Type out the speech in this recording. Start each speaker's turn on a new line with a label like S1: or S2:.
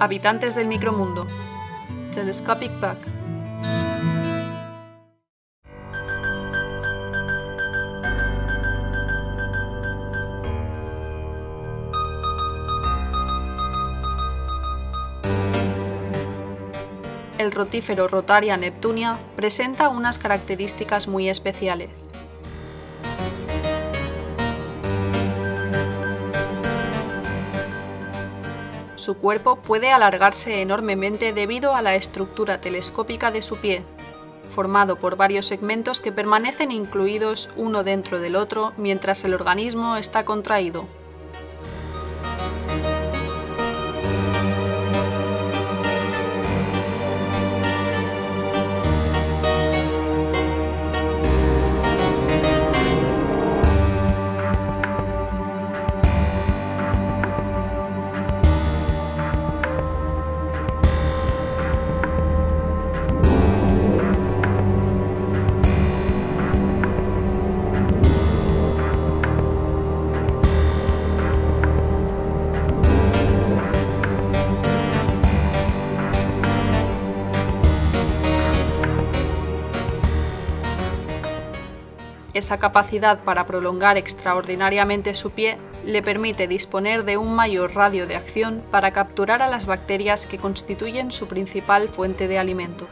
S1: Habitantes del micromundo. Telescopic Bug. El rotífero Rotaria neptunia presenta unas características muy especiales. Su cuerpo puede alargarse enormemente debido a la estructura telescópica de su pie, formado por varios segmentos que permanecen incluidos uno dentro del otro mientras el organismo está contraído. Esa capacidad para prolongar extraordinariamente su pie le permite disponer de un mayor radio de acción para capturar a las bacterias que constituyen su principal fuente de alimento.